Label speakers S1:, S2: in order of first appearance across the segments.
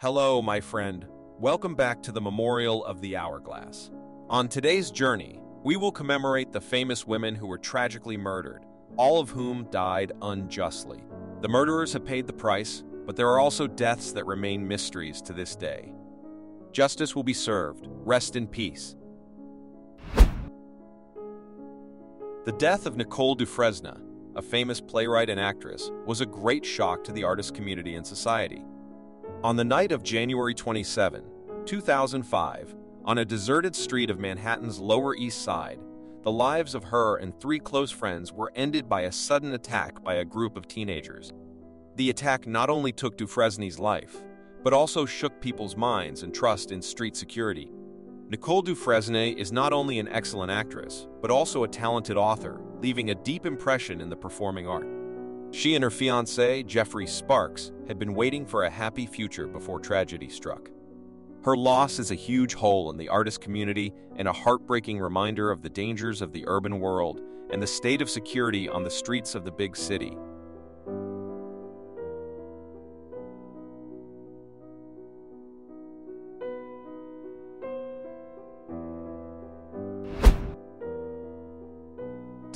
S1: Hello, my friend. Welcome back to the Memorial of the Hourglass. On today's journey, we will commemorate the famous women who were tragically murdered, all of whom died unjustly. The murderers have paid the price, but there are also deaths that remain mysteries to this day. Justice will be served. Rest in peace. The death of Nicole Dufresne, a famous playwright and actress, was a great shock to the artist community and society. On the night of January 27, 2005, on a deserted street of Manhattan's Lower East Side, the lives of her and three close friends were ended by a sudden attack by a group of teenagers. The attack not only took Dufresne's life, but also shook people's minds and trust in street security. Nicole Dufresne is not only an excellent actress, but also a talented author, leaving a deep impression in the performing art. She and her fiancé, Jeffrey Sparks, had been waiting for a happy future before tragedy struck. Her loss is a huge hole in the artist community and a heartbreaking reminder of the dangers of the urban world and the state of security on the streets of the big city.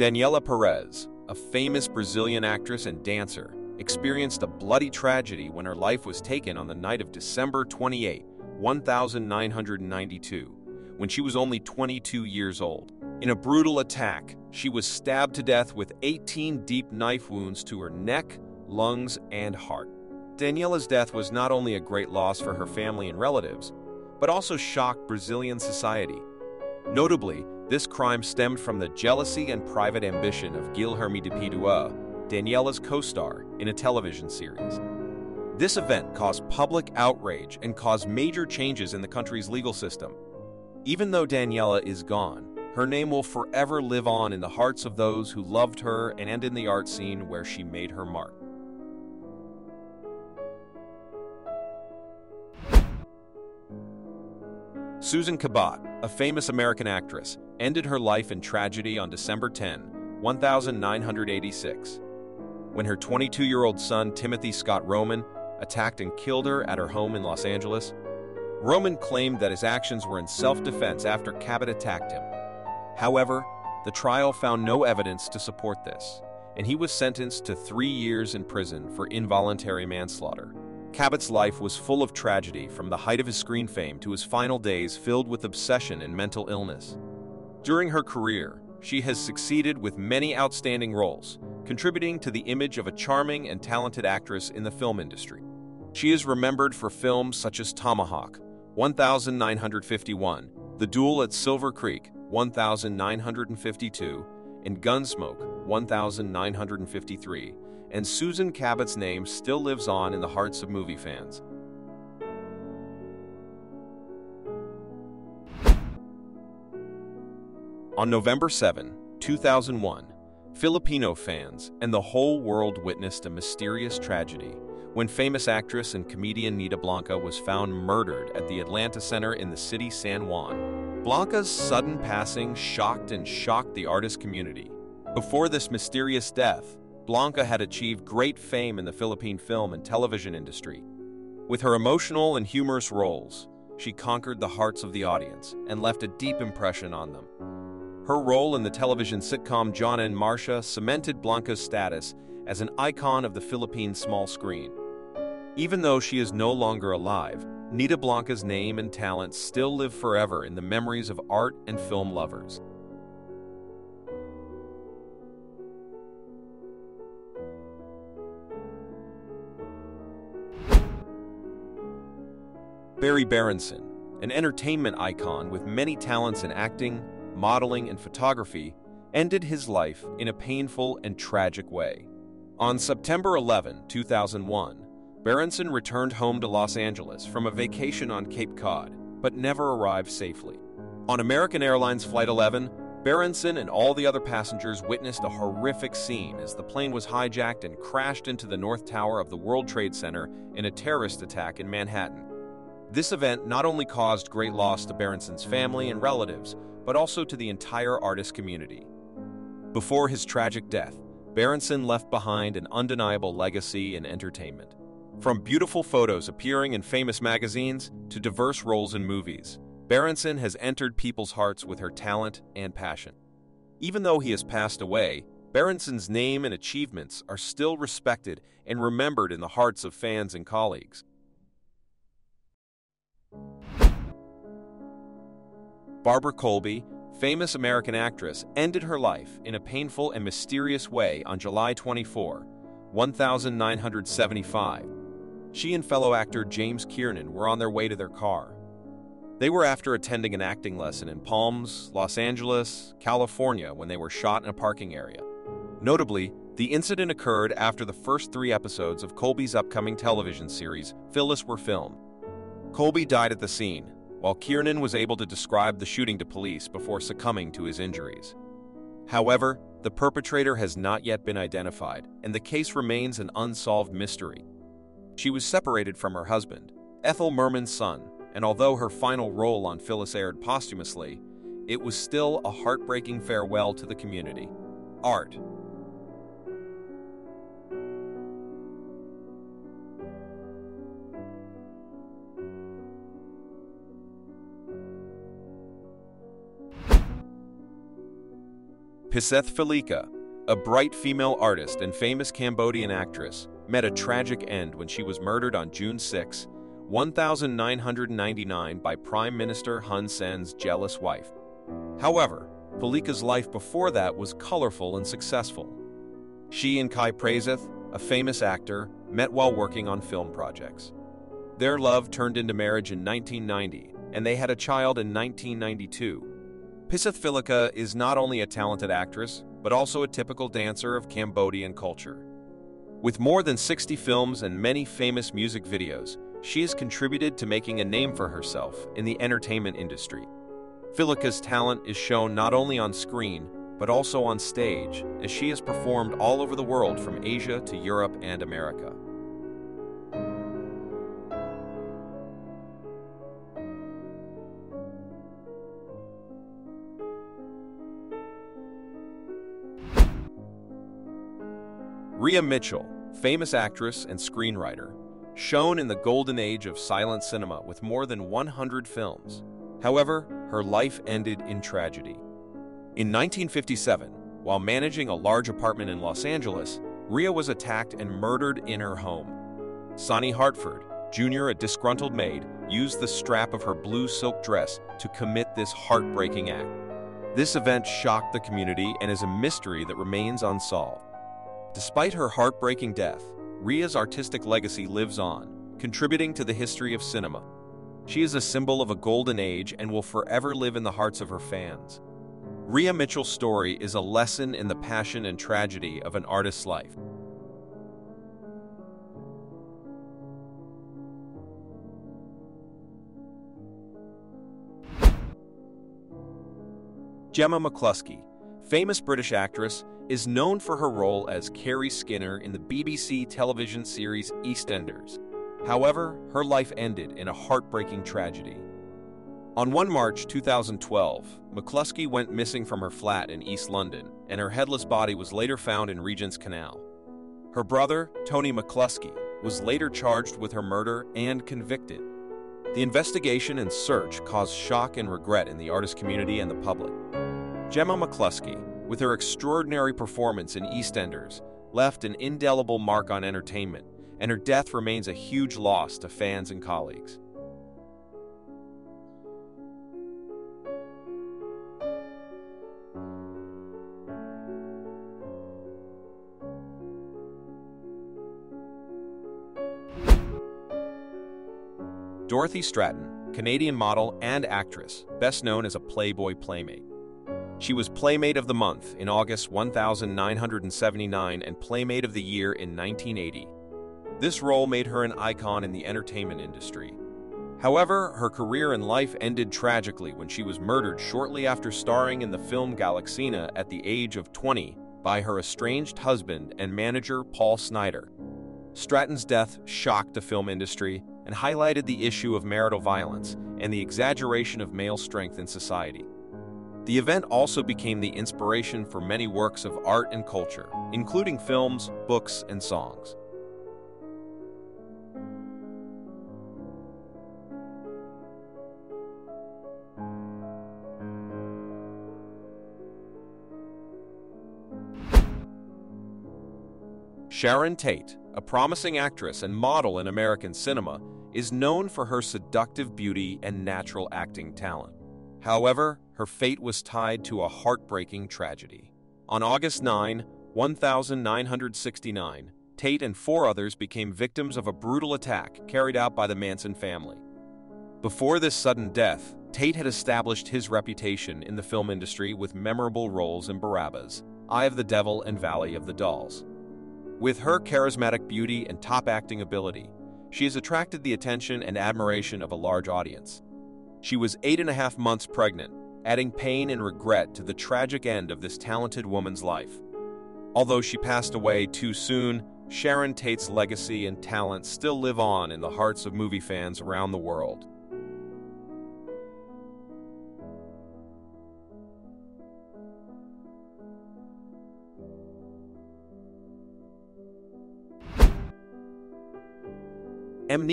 S1: Daniella Perez, a famous Brazilian actress and dancer, experienced a bloody tragedy when her life was taken on the night of December 28, 1992, when she was only 22 years old. In a brutal attack, she was stabbed to death with 18 deep knife wounds to her neck, lungs, and heart. Daniella's death was not only a great loss for her family and relatives, but also shocked Brazilian society. Notably, this crime stemmed from the jealousy and private ambition of Guilherme de Pádua, Daniella's co-star, in a television series. This event caused public outrage and caused major changes in the country's legal system. Even though Daniella is gone, her name will forever live on in the hearts of those who loved her and in the art scene where she made her mark. Susan Cabot, a famous American actress, ended her life in tragedy on December 10, 1986, when her 22-year-old son Timothy Scott Roman attacked and killed her at her home in Los Angeles. Roman claimed that his actions were in self-defense after Cabot attacked him. However, the trial found no evidence to support this, and he was sentenced to three years in prison for involuntary manslaughter. Cabot's life was full of tragedy from the height of his screen fame to his final days filled with obsession and mental illness. During her career, she has succeeded with many outstanding roles, contributing to the image of a charming and talented actress in the film industry. She is remembered for films such as Tomahawk, 1951, The Duel at Silver Creek, 1952, and Gunsmoke, 1953, and Susan Cabot's name still lives on in the hearts of movie fans. On November 7, 2001, Filipino fans and the whole world witnessed a mysterious tragedy when famous actress and comedian Nida Blanca was found murdered at the Atlanta Center in the city San Juan. Blanca's sudden passing shocked and shocked the artist community. Before this mysterious death, Blanca had achieved great fame in the Philippine film and television industry. With her emotional and humorous roles, she conquered the hearts of the audience and left a deep impression on them. Her role in the television sitcom John and Marsha cemented Blanca's status as an icon of the Philippine small screen. Even though she is no longer alive, Nida Blanca's name and talent still live forever in the memories of art and film lovers. Berry Berenson, an entertainment icon with many talents in acting, modeling, and photography, ended his life in a painful and tragic way. On September 11, 2001, Berenson returned home to Los Angeles from a vacation on Cape Cod, but never arrived safely. On American Airlines Flight 11, Berenson and all the other passengers witnessed a horrific scene as the plane was hijacked and crashed into the North Tower of the World Trade Center in a terrorist attack in Manhattan. This event not only caused great loss to Berenson's family and relatives, but also to the entire artist community. Before his tragic death, Berenson left behind an undeniable legacy in entertainment. From beautiful photos appearing in famous magazines to diverse roles in movies, Berenson has entered people's hearts with her talent and passion. Even though he has passed away, Berenson's name and achievements are still respected and remembered in the hearts of fans and colleagues. Barbara Colby, famous American actress, ended her life in a painful and mysterious way on July 24, 1975. She and fellow actor James Kiernan were on their way to their car. They were after attending an acting lesson in Palms, Los Angeles, California when they were shot in a parking area. Notably, the incident occurred after the first three episodes of Colby's upcoming television series, Phyllis, were filmed. Colby died at the scene, while Kiernan was able to describe the shooting to police before succumbing to his injuries. However, the perpetrator has not yet been identified, and the case remains an unsolved mystery. She was separated from her husband, Ethel Merman's son, and although her final role on Phyllis aired posthumously, it was still a heartbreaking farewell to the community. Art. Piseth Pilika, a bright female artist and famous Cambodian actress, met a tragic end when she was murdered on June 6, 1999 by Prime Minister Hun Sen's jealous wife. However, Pilika's life before that was colorful and successful. She and Kai Prasath, a famous actor, met while working on film projects. Their love turned into marriage in 1990, and they had a child in 1992. Piseth Pilika is not only a talented actress, but also a typical dancer of Cambodian culture. With more than 60 films and many famous music videos, she has contributed to making a name for herself in the entertainment industry. Pilika's talent is shown not only on screen, but also on stage, as she has performed all over the world from Asia to Europe and America. Rhea Mitchell, famous actress and screenwriter, shown in the golden age of silent cinema with more than 100 films. However, her life ended in tragedy. In 1957, while managing a large apartment in Los Angeles, Rhea was attacked and murdered in her home. Sonny Hartford, Jr., a disgruntled maid, used the strap of her blue silk dress to commit this heartbreaking act. This event shocked the community and is a mystery that remains unsolved. Despite her heartbreaking death, Rhea's artistic legacy lives on, contributing to the history of cinema. She is a symbol of a golden age and will forever live in the hearts of her fans. Rhea Mitchell's story is a lesson in the passion and tragedy of an artist's life. Gemma McCluskie, famous British actress, is known for her role as Kerry Skinner in the BBC television series EastEnders. However, her life ended in a heartbreaking tragedy. On 1 March 2012, McCluskie went missing from her flat in East London, and her headless body was later found in Regent's Canal. Her brother, Tony McCluskie, was later charged with her murder and convicted. The investigation and search caused shock and regret in the artist community and the public. Gemma McCluskie, with her extraordinary performance in EastEnders, left an indelible mark on entertainment, and her death remains a huge loss to fans and colleagues. Dorothy Stratten, Canadian model and actress, best known as a Playboy Playmate. She was Playmate of the Month in August 1979 and Playmate of the Year in 1980. This role made her an icon in the entertainment industry. However, her career and life ended tragically when she was murdered shortly after starring in the film Galaxina at the age of 20 by her estranged husband and manager Paul Snider. Stratten's death shocked the film industry and highlighted the issue of marital violence and the exaggeration of male strength in society. The event also became the inspiration for many works of art and culture, including films, books, and songs. Sharon Tate, a promising actress and model in American cinema, is known for her seductive beauty and natural acting talent. However, her fate was tied to a heartbreaking tragedy. On August 9, 1969, Tate and four others became victims of a brutal attack carried out by the Manson family. Before this sudden death, Tate had established his reputation in the film industry with memorable roles in Barabbas, Eye of the Devil, and Valley of the Dolls. With her charismatic beauty and top acting ability, she has attracted the attention and admiration of a large audience. She was eight and a half months pregnant, adding pain and regret to the tragic end of this talented woman's life. Although she passed away too soon, Sharon Tate's legacy and talent still live on in the hearts of movie fans around the world.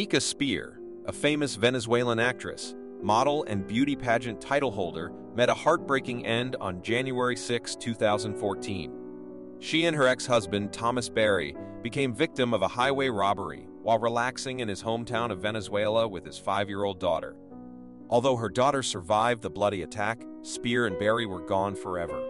S1: Mónica Spear, a famous Venezuelan actress, model, and beauty pageant title holder, met a heartbreaking end on January 6, 2014. She and her ex-husband, Thomas Berry, became victim of a highway robbery while relaxing in his hometown of Venezuela with his five-year-old daughter. Although her daughter survived the bloody attack, Spear and Berry were gone forever.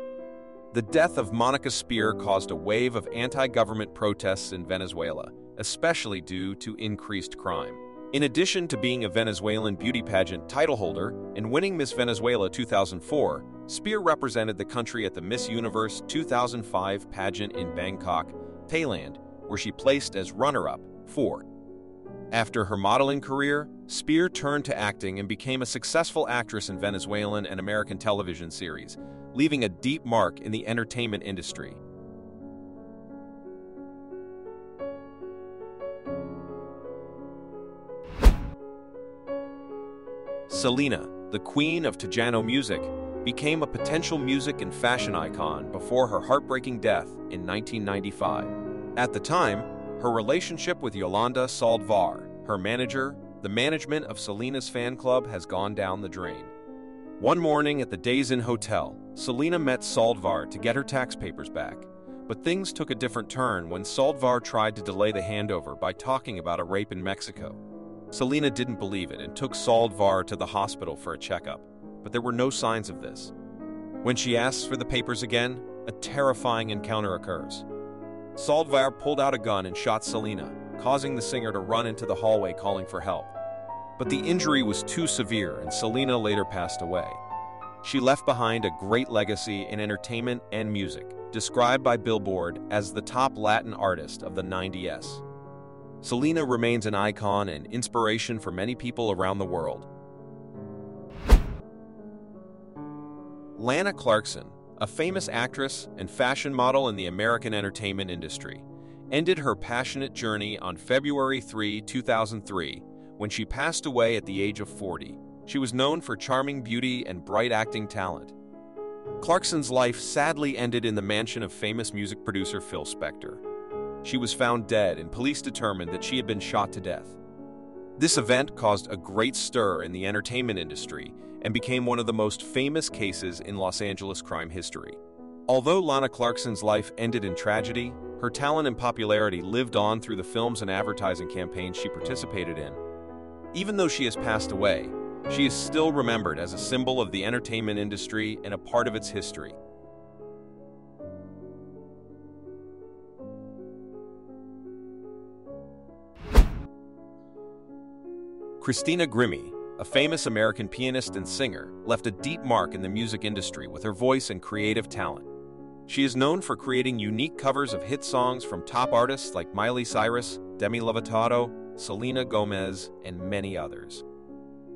S1: The death of Monica Spear caused a wave of anti-government protests in Venezuela, especially due to increased crime. In addition to being a Venezuelan beauty pageant title holder and winning Miss Venezuela 2004, Spear represented the country at the Miss Universe 2005 pageant in Bangkok, Thailand, where she placed as runner-up, 4. After her modeling career, Spear turned to acting and became a successful actress in Venezuelan and American television series, leaving a deep mark in the entertainment industry. Selena, the queen of Tejano music, became a potential music and fashion icon before her heartbreaking death in 1995. At the time, her relationship with Yolanda Saldívar, her manager, the management of Selena's fan club has gone down the drain. One morning at the Days Inn Hotel, Selena met Saldívar to get her tax papers back. But things took a different turn when Saldívar tried to delay the handover by talking about a rape in Mexico. Selena didn't believe it and took Saldívar to the hospital for a checkup, but there were no signs of this. When she asks for the papers again, a terrifying encounter occurs. Saldívar pulled out a gun and shot Selena, causing the singer to run into the hallway calling for help. But the injury was too severe and Selena later passed away. She left behind a great legacy in entertainment and music, described by Billboard as the top Latin artist of the 90s. Selena remains an icon and inspiration for many people around the world. Lana Clarkson, a famous actress and fashion model in the American entertainment industry, ended her passionate journey on February 3, 2003, when she passed away at the age of 40. She was known for charming beauty and bright acting talent. Clarkson's life sadly ended in the mansion of famous music producer Phil Spector. She was found dead and police determined that she had been shot to death. This event caused a great stir in the entertainment industry and became one of the most famous cases in Los Angeles crime history. Although Lana Clarkson's life ended in tragedy, her talent and popularity lived on through the films and advertising campaigns she participated in. Even though she has passed away, she is still remembered as a symbol of the entertainment industry and a part of its history. Christina Grimmie, a famous American pianist and singer, left a deep mark in the music industry with her voice and creative talent. She is known for creating unique covers of hit songs from top artists like Miley Cyrus, Demi Lovato, Selena Gomez, and many others.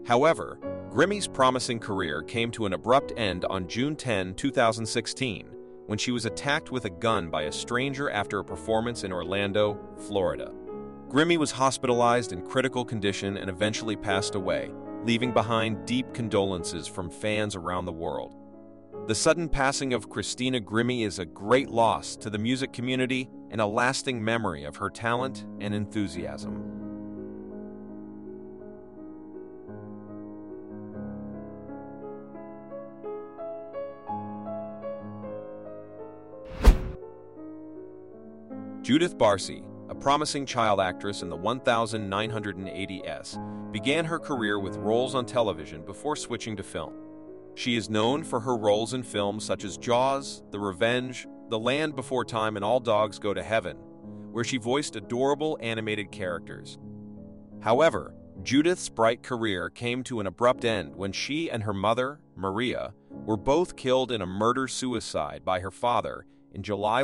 S1: However, Grimmie's promising career came to an abrupt end on June 10, 2016, when she was attacked with a gun by a stranger after a performance in Orlando, Florida. Grimmie was hospitalized in critical condition and eventually passed away, leaving behind deep condolences from fans around the world. The sudden passing of Christina Grimmie is a great loss to the music community and a lasting memory of her talent and enthusiasm. Judith Barsi, a promising child actress in the 1980s, began her career with roles on television before switching to film. She is known for her roles in films such as Jaws, The Revenge, The Land Before Time, and All Dogs Go to Heaven, where she voiced adorable animated characters. However, Judith's bright career came to an abrupt end when she and her mother, Maria, were both killed in a murder-suicide by her father in July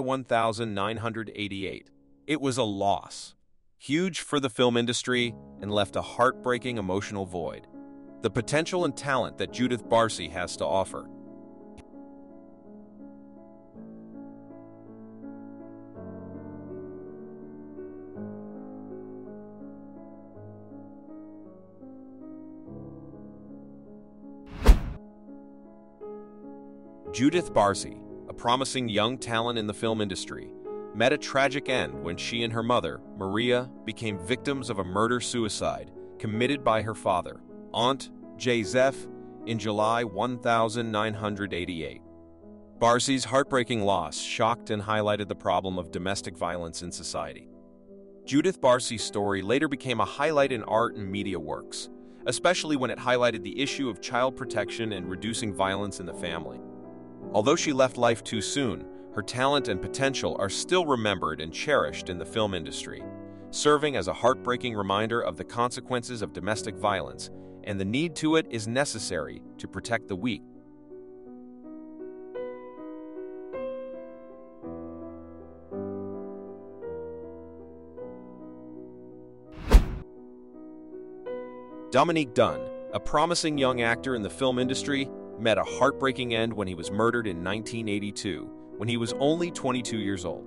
S1: 1988. It was a loss, huge for the film industry and left a heartbreaking emotional void. The potential and talent that Judith Barsi has to offer. Judith Barsi, a promising young talent in the film industry, met a tragic end when she and her mother, Maria, became victims of a murder-suicide committed by her father, Aunt Zeph, in July 1988. Barsi's heartbreaking loss shocked and highlighted the problem of domestic violence in society. Judith Barsi's story later became a highlight in art and media works, especially when it highlighted the issue of child protection and reducing violence in the family. Although she left life too soon, her talent and potential are still remembered and cherished in the film industry, serving as a heartbreaking reminder of the consequences of domestic violence and the need to it is necessary to protect the weak. Dominique Dunne, a promising young actor in the film industry, met a heartbreaking end when he was murdered in 1982, when he was only 22 years old.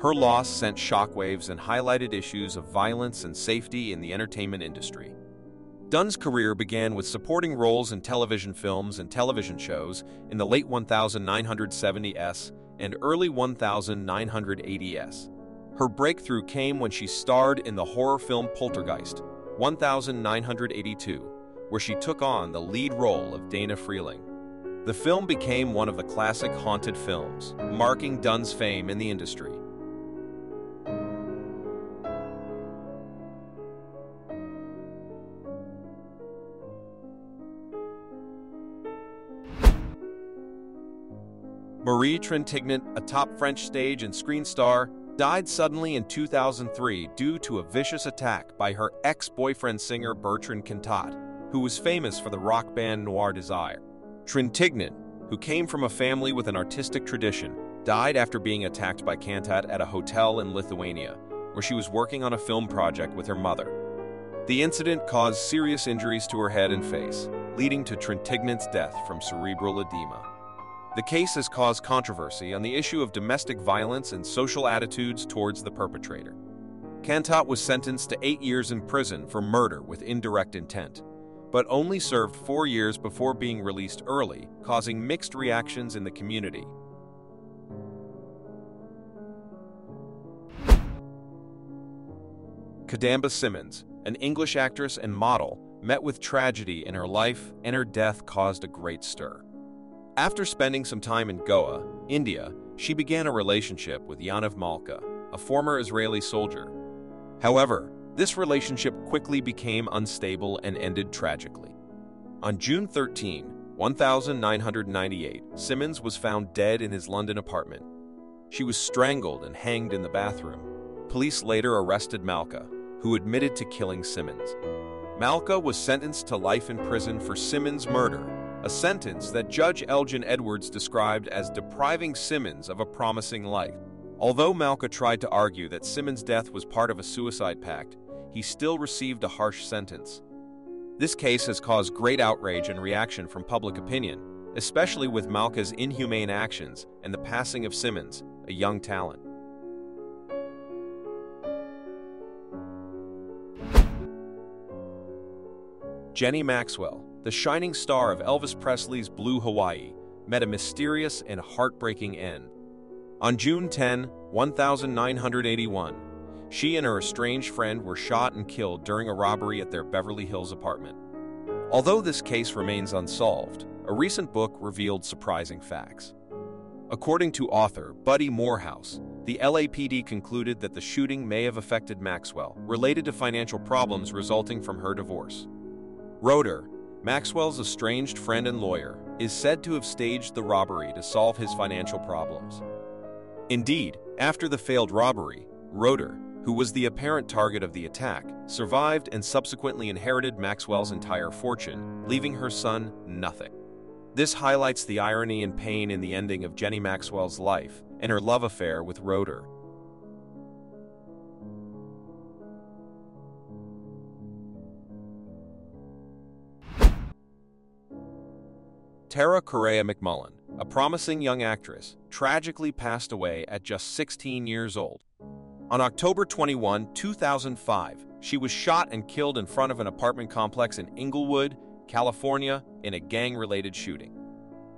S1: Her loss sent shockwaves and highlighted issues of violence and safety in the entertainment industry. Dunne's career began with supporting roles in television films and television shows in the late 1970s and early 1980s. Her breakthrough came when she starred in the horror film Poltergeist, 1982, where she took on the lead role of Dana Freeling. The film became one of the classic haunted films, marking Dunne's fame in the industry. Marie Trintignant, a top French stage and screen star, died suddenly in 2003 due to a vicious attack by her ex-boyfriend singer Bertrand Cantat who was famous for the rock band Noir Désir. Trintignant, who came from a family with an artistic tradition, died after being attacked by Cantat at a hotel in Lithuania, where she was working on a film project with her mother. The incident caused serious injuries to her head and face, leading to Trintignant's death from cerebral edema. The case has caused controversy on the issue of domestic violence and social attitudes towards the perpetrator. Cantat was sentenced to eight years in prison for murder with indirect intent but only served four years before being released early, causing mixed reactions in the community. Kadamba Simmons, an English actress and model, met with tragedy in her life and her death caused a great stir. After spending some time in Goa, India, she began a relationship with Yaniv Malka, a former Israeli soldier. However, this relationship quickly became unstable and ended tragically. On June 13, 1998, Simmons was found dead in his London apartment. She was strangled and hanged in the bathroom. Police later arrested Malka, who admitted to killing Simmons. Malka was sentenced to life in prison for Simmons' murder, a sentence that Judge Elgin Edwards described as depriving Simmons of a promising life. Although Malka tried to argue that Simmons' death was part of a suicide pact, he still received a harsh sentence. This case has caused great outrage and reaction from public opinion, especially with Malka's inhumane actions and the passing of Simmons, a young talent. Jenny Maxwell, the shining star of Elvis Presley's Blue Hawaii, met a mysterious and heartbreaking end. On June 10, 1981, she and her estranged friend were shot and killed during a robbery at their Beverly Hills apartment. Although this case remains unsolved, a recent book revealed surprising facts. According to author Buddy Morehouse, the LAPD concluded that the shooting may have affected Maxwell, related to financial problems resulting from her divorce. Roeder, Maxwell's estranged friend and lawyer, is said to have staged the robbery to solve his financial problems. Indeed, after the failed robbery, Roeder, who was the apparent target of the attack, survived and subsequently inherited Maxwell's entire fortune, leaving her son nothing. This highlights the irony and pain in the ending of Jenny Maxwell's life and her love affair with Roeder. Tara Correa McMullen, a promising young actress, tragically passed away at just 16 years old. On October 21, 2005, she was shot and killed in front of an apartment complex in Inglewood, California, in a gang related shooting.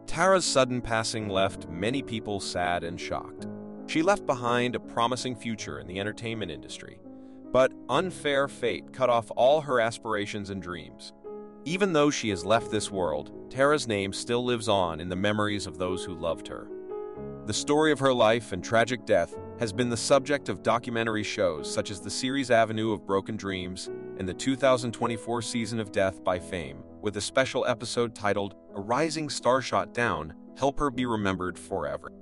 S1: Tara's sudden passing left many people sad and shocked. She left behind a promising future in the entertainment industry, but unfair fate cut off all her aspirations and dreams. Even though she has left this world, Tara's name still lives on in the memories of those who loved her. The story of her life and tragic death has been the subject of documentary shows such as the series Avenue of Broken Dreams and the 2024 season of Death by Fame, with a special episode titled A Rising Star Shot Down Help Her Be Remembered Forever.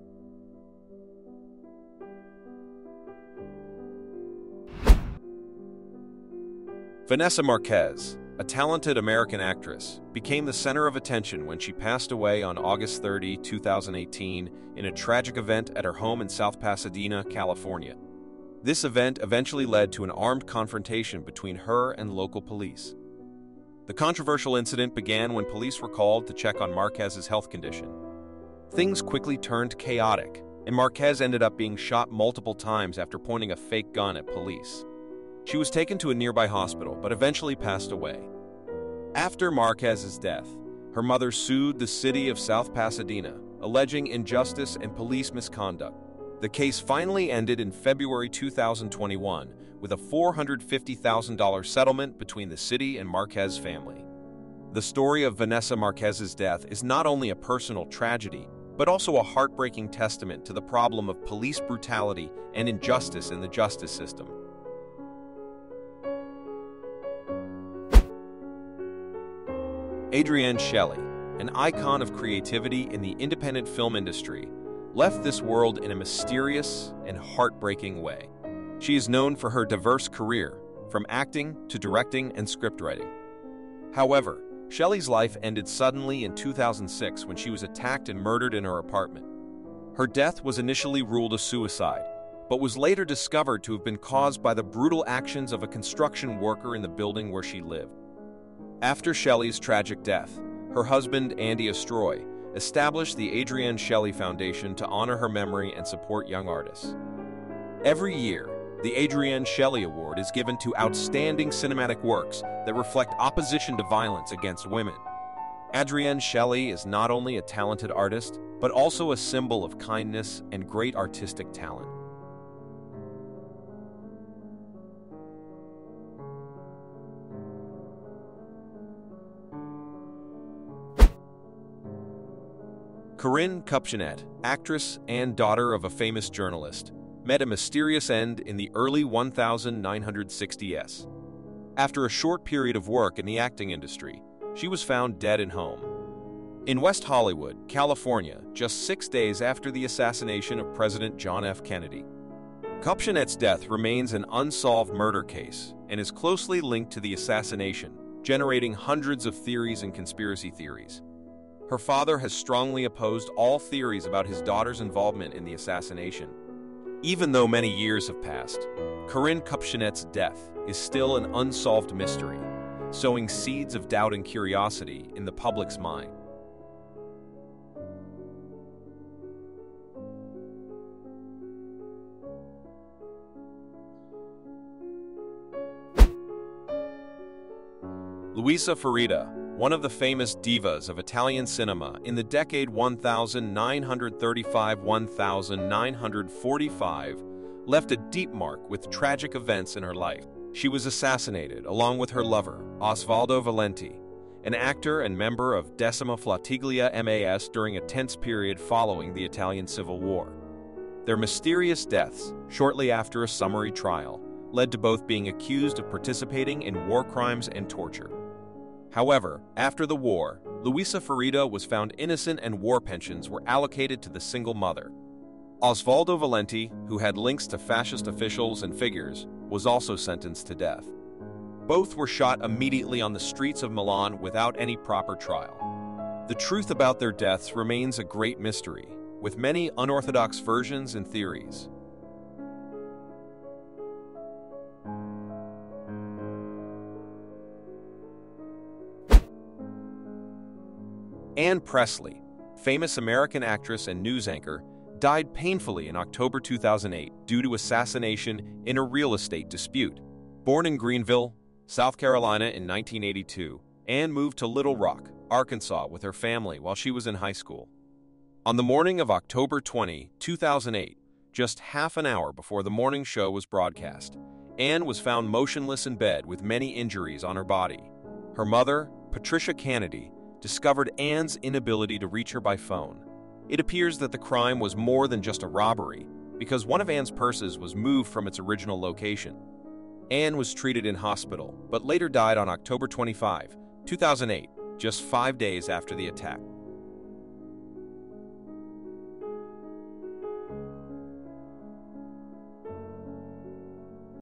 S1: Vanessa Marquez, a talented American actress, became the center of attention when she passed away on August 30, 2018, in a tragic event at her home in South Pasadena, California. This event eventually led to an armed confrontation between her and local police. The controversial incident began when police were called to check on Marquez's health condition. Things quickly turned chaotic, and Marquez ended up being shot multiple times after pointing a fake gun at police. She was taken to a nearby hospital, but eventually passed away. After Marquez's death, her mother sued the city of South Pasadena, alleging injustice and police misconduct. The case finally ended in February 2021 with a $450,000 settlement between the city and Marquez family. The story of Vanessa Marquez's death is not only a personal tragedy, but also a heartbreaking testament to the problem of police brutality and injustice in the justice system. Adrienne Shelly, an icon of creativity in the independent film industry, left this world in a mysterious and heartbreaking way. She is known for her diverse career, from acting to directing and scriptwriting. However, Shelly's life ended suddenly in 2006 when she was attacked and murdered in her apartment. Her death was initially ruled a suicide, but was later discovered to have been caused by the brutal actions of a construction worker in the building where she lived. After Shelly's tragic death, her husband, Andy Ostroy, established the Adrienne Shelly Foundation to honor her memory and support young artists. Every year, the Adrienne Shelly Award is given to outstanding cinematic works that reflect opposition to violence against women. Adrienne Shelly is not only a talented artist, but also a symbol of kindness and great artistic talent. Karyn Kupcinet, actress and daughter of a famous journalist, met a mysterious end in the early 1960s. After a short period of work in the acting industry, she was found dead at home. In West Hollywood, California, just six days after the assassination of President John F. Kennedy. Kupcinet's death remains an unsolved murder case and is closely linked to the assassination, generating hundreds of theories and conspiracy theories. Her father has strongly opposed all theories about his daughter's involvement in the assassination. Even though many years have passed, Karyn Kupcinet's death is still an unsolved mystery, sowing seeds of doubt and curiosity in the public's mind. Luisa Ferida, one of the famous divas of Italian cinema in the decade 1935-1945, left a deep mark with tragic events in her life. She was assassinated along with her lover, Osvaldo Valenti, an actor and member of Decima Flottiglia MAS during a tense period following the Italian Civil War. Their mysterious deaths, shortly after a summary trial, led to both being accused of participating in war crimes and torture. However, after the war, Luisa Ferida was found innocent and war pensions were allocated to the single mother. Osvaldo Valenti, who had links to fascist officials and figures, was also sentenced to death. Both were shot immediately on the streets of Milan without any proper trial. The truth about their deaths remains a great mystery, with many unorthodox versions and theories. Anne Pressly, famous American actress and news anchor, died painfully in October 2008 due to assassination in a real estate dispute. Born in Greenville, South Carolina in 1982, Anne moved to Little Rock, Arkansas with her family while she was in high school. On the morning of October 20, 2008, just half an hour before the morning show was broadcast, Anne was found motionless in bed with many injuries on her body. Her mother, Patricia Kennedy, discovered Anne's inability to reach her by phone. It appears that the crime was more than just a robbery, because one of Anne's purses was moved from its original location. Anne was treated in hospital, but later died on October 25, 2008, just five days after the attack.